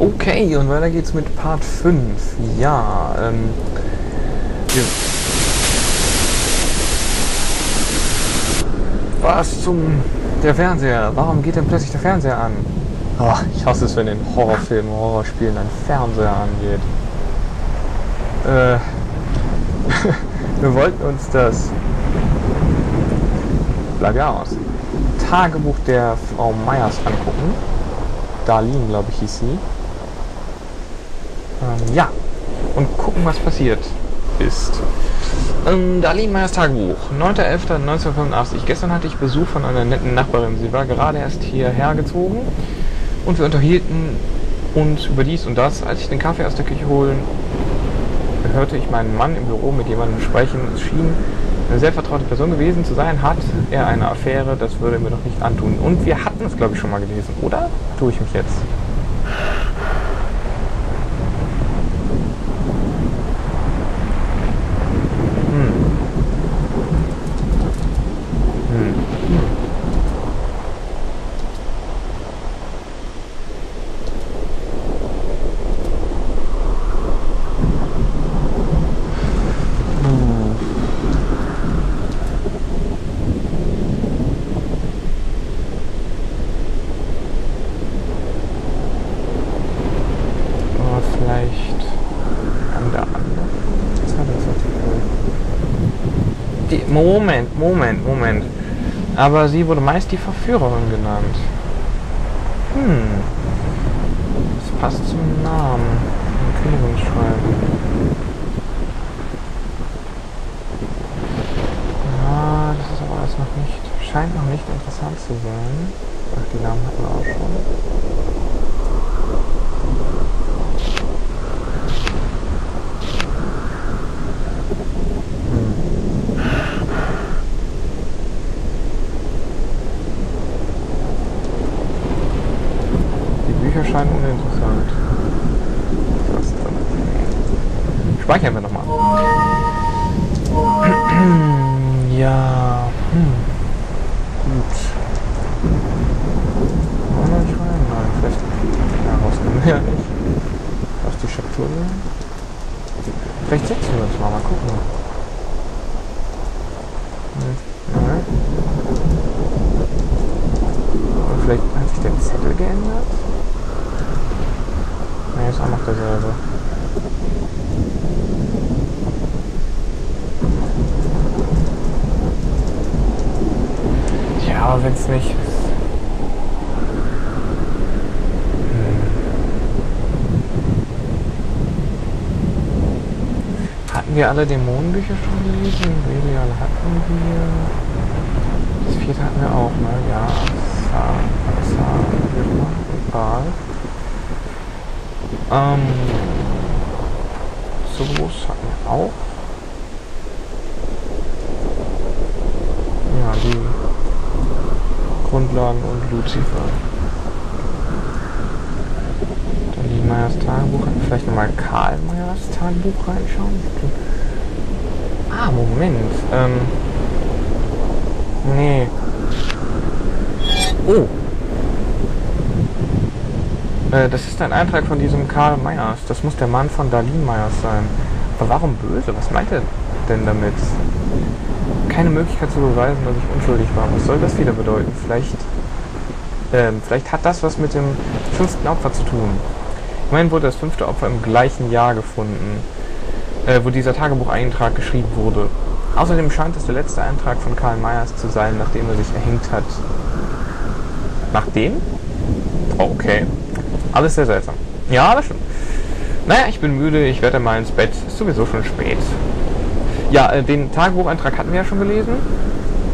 Okay, und weiter geht's mit Part 5. Ja, ähm. Wir Was zum. Der Fernseher? Warum geht denn plötzlich der Fernseher an? Oh, ich hasse es, wenn in Horrorfilmen, Horrorspielen ein Fernseher angeht. Äh. wir wollten uns das. Ja aus. Tagebuch der Frau Meyers angucken. Darlene, glaube ich, hieß sie. Ähm, ja. Und gucken, was passiert ist. Ähm, Meyers Tagebuch. 9.11.1985. Gestern hatte ich Besuch von einer netten Nachbarin. Sie war gerade erst hierher gezogen und wir unterhielten uns über dies und das. Als ich den Kaffee aus der Küche holen, hörte ich meinen Mann im Büro mit jemandem sprechen. Es schien eine sehr vertraute Person gewesen zu sein. Hat er eine Affäre? Das würde mir noch nicht antun. Und wir hatten es, glaube ich, schon mal gelesen, oder? Tue ich mich jetzt? Moment, Moment, Moment. Aber sie wurde meist die Verführerin genannt. Hm. Das passt zum Namen. Kündigungsschreiben. Ah, das ist aber alles noch nicht. Scheint noch nicht interessant zu sein. Ach, die Namen hatten wir auch schon. Scheinen uninteressant. Speichern wir nochmal. ja. Hm. Gut. Wollen wir nicht rein? Nein, vielleicht. Ja, raus können wir ja nicht. Was die Schatulle? Vielleicht setzen wir uns mal, mal gucken. Hm. Ja. Vielleicht hat sich der Zettel geändert? Ne, ist auch noch derselbe. Ja, aber wenn es nicht. Hm. Hatten wir alle Dämonenbücher schon gelesen? Belial hatten wir. Das vierte hatten wir auch, ne? Ja. Sa, Sa, Baal. Ähm, Solos hatten wir auch. Ja, die Grundlagen und Lucifer. Dann die Meyers Tagebuch. Vielleicht nochmal Karl Meyers Tagebuch reinschauen. Ah, Moment. Ähm. Nee. Oh, äh, das ist ein Eintrag von diesem Karl Meyers. Das muss der Mann von Darlene Meyers sein. Aber warum böse? Was meint er denn damit? Keine Möglichkeit zu beweisen, dass ich unschuldig war. Was soll das wieder bedeuten? Vielleicht, ähm, vielleicht hat das was mit dem fünften Opfer zu tun. Immerhin wurde das fünfte Opfer im gleichen Jahr gefunden, äh, wo dieser Tagebucheintrag geschrieben wurde. Außerdem scheint es der letzte Eintrag von Karl Meyers zu sein, nachdem er sich erhängt hat. Nachdem? Okay. Alles sehr seltsam. Ja, das stimmt. Naja, ich bin müde, ich werde mal ins Bett. Ist sowieso schon spät. Ja, äh, den Tagebucheintrag hatten wir ja schon gelesen.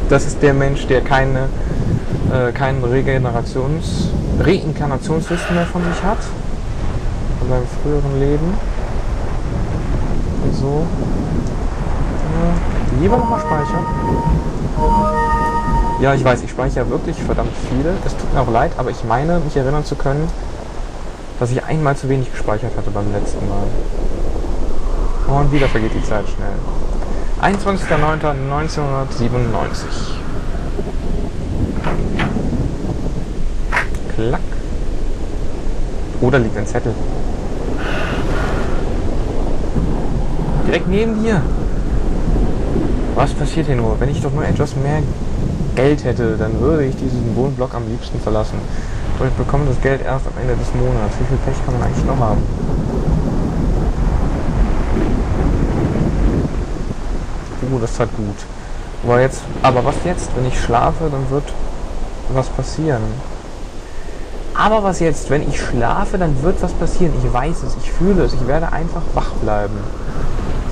Das ist der Mensch, der keine, äh, keinen Regenerations-, Reinkarnationslisten mehr von sich hat. Von seinem früheren Leben. So. Ja, lieber nochmal speichern. Ja, ich weiß, ich speichere wirklich verdammt viele. Es tut mir auch leid, aber ich meine, mich erinnern zu können, dass ich einmal zu wenig gespeichert hatte beim letzten Mal. Und wieder vergeht die Zeit schnell. 21.09.1997. Klack. Oder liegt ein Zettel. Direkt neben dir. Was passiert hier nur? Wenn ich doch nur etwas mehr Geld hätte, dann würde ich diesen Wohnblock am liebsten verlassen. Und ich bekomme das Geld erst am Ende des Monats. Wie viel Pech kann man eigentlich noch haben? Oh, das tat gut. Aber jetzt, aber was jetzt? Wenn ich schlafe, dann wird was passieren. Aber was jetzt? Wenn ich schlafe, dann wird was passieren. Ich weiß es, ich fühle es. Ich werde einfach wach bleiben.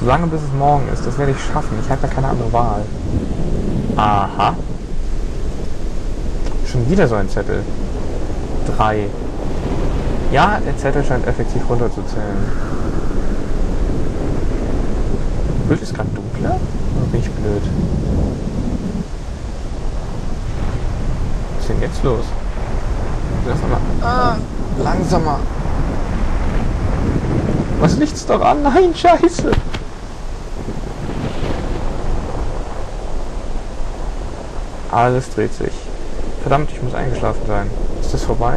Solange bis es morgen ist. Das werde ich schaffen. Ich habe da keine andere Wahl. Aha. Schon wieder so ein Zettel. Drei. Ja, der Zettel scheint effektiv runterzuzählen. Bild ist gerade dunkler? Oder bin ich blöd? Was ist denn jetzt los? Mal. Ah, langsamer. Was liegt's doch an? Nein, scheiße. Alles dreht sich. Verdammt, ich muss eingeschlafen sein. Ist das vorbei?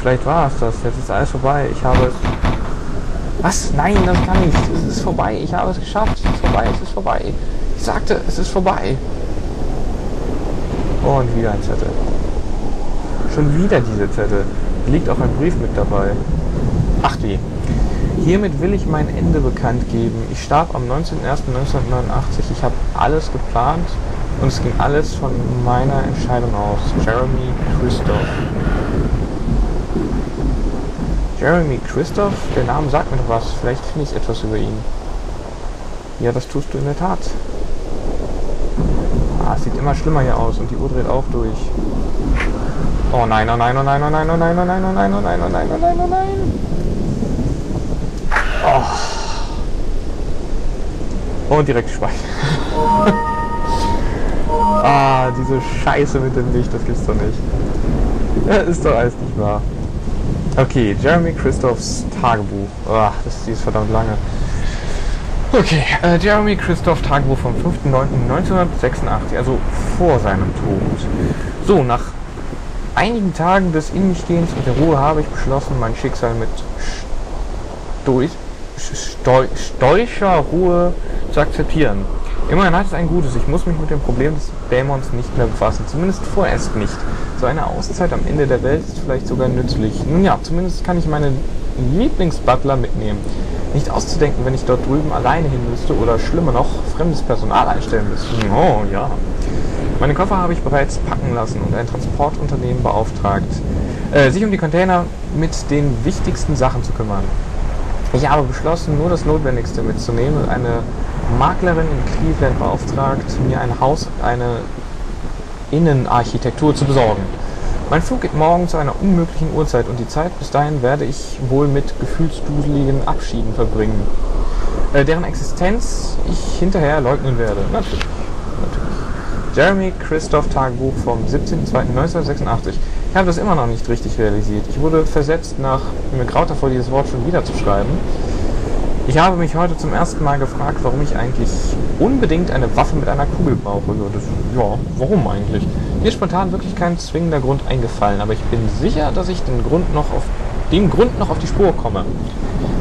Vielleicht war es das. Jetzt ist alles vorbei. Ich habe es. Was? Nein, das kann nicht. Es ist vorbei. Ich habe es geschafft. Es ist vorbei. Es ist vorbei. Ich sagte, es ist vorbei. Und wieder ein Zettel. Schon wieder diese Zettel. Liegt auch ein Brief mit dabei. Ach die. Hiermit will ich mein Ende bekannt geben. Ich starb am 19.01.1989. Ich habe alles geplant und es ging alles von meiner Entscheidung aus. Jeremy Christoph. Jeremy Christoph? Der Name sagt mir doch was. Vielleicht finde ich etwas über ihn. Ja, das tust du in der Tat. Ah, es sieht immer schlimmer hier aus und die Uhr dreht auch durch. Oh nein, oh nein, oh nein, oh nein, oh nein, oh nein, oh nein, oh nein, oh nein, oh nein, oh nein. Oh. Und direkt speichern. Ah, diese Scheiße mit dem Licht, das gibt's doch nicht. Das ist doch alles nicht wahr. Okay, Jeremy Christophs Tagebuch. Ach, das ist verdammt lange. Okay, äh, Jeremy Christoph Tagebuch vom 5.9.1986, also vor seinem Tod. So, nach einigen Tagen des In mich Gehens und der Ruhe habe ich beschlossen, mein Schicksal mit durch steu stoischer Ruhe zu akzeptieren. Immerhin hat es ein Gutes. Ich muss mich mit dem Problem des Dämons nicht mehr befassen. Zumindest vorerst nicht. So eine Auszeit am Ende der Welt ist vielleicht sogar nützlich. Nun ja, zumindest kann ich meinen Lieblingsbutler mitnehmen. Nicht auszudenken, wenn ich dort drüben alleine hin müsste oder schlimmer noch, fremdes Personal einstellen müsste. Oh ja. Meine Koffer habe ich bereits packen lassen und ein Transportunternehmen beauftragt, äh, sich um die Container mit den wichtigsten Sachen zu kümmern. Ich habe beschlossen, nur das Notwendigste mitzunehmen und eine Maklerin in Cleveland beauftragt, mir ein Haus, eine Innenarchitektur zu besorgen. Mein Flug geht morgen zu einer unmöglichen Uhrzeit und die Zeit bis dahin werde ich wohl mit gefühlsduseligen Abschieden verbringen, äh, deren Existenz ich hinterher leugnen werde. Natürlich. Natürlich. Jeremy Christoph Tagebuch vom 17.02.1986. Ich habe das immer noch nicht richtig realisiert. Ich wurde versetzt nach, mir graut davor, dieses Wort schon wieder zu schreiben. Ich habe mich heute zum ersten Mal gefragt, warum ich eigentlich unbedingt eine Waffe mit einer Kugel brauche. Das, ja, warum eigentlich? Mir ist spontan wirklich kein zwingender Grund eingefallen, aber ich bin sicher, dass ich den Grund noch auf, dem Grund noch auf die Spur komme.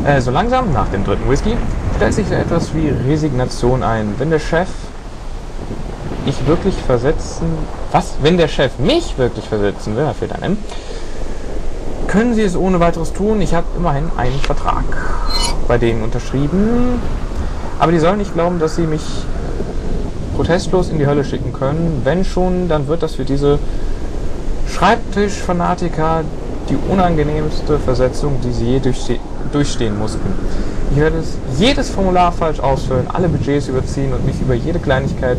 Äh, so langsam, nach dem dritten Whisky, stellt sich so etwas wie Resignation ein. Wenn der Chef ich wirklich versetzen, was, wenn der Chef mich wirklich versetzen will, da fehlt ein M, können Sie es ohne weiteres tun. Ich habe immerhin einen Vertrag bei denen unterschrieben. Aber die sollen nicht glauben, dass sie mich protestlos in die Hölle schicken können. Wenn schon, dann wird das für diese Schreibtischfanatiker die unangenehmste Versetzung, die sie je durchstehen mussten. Ich werde jedes Formular falsch ausfüllen, alle Budgets überziehen und mich über jede Kleinigkeit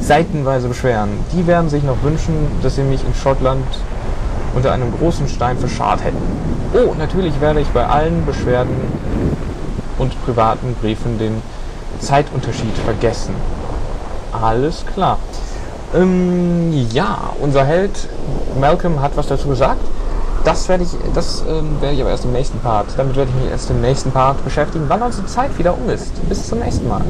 seitenweise beschweren. Die werden sich noch wünschen, dass sie mich in Schottland unter einem großen Stein verscharrt hätten. Oh, natürlich werde ich bei allen Beschwerden und privaten Briefen den Zeitunterschied vergessen. Alles klar. Ähm, ja, unser Held Malcolm hat was dazu gesagt. Das werde ich, das ähm, werde ich aber erst im nächsten Part. Damit werde ich mich erst im nächsten Part beschäftigen, wann unsere Zeit wieder um ist. Bis zum nächsten Mal.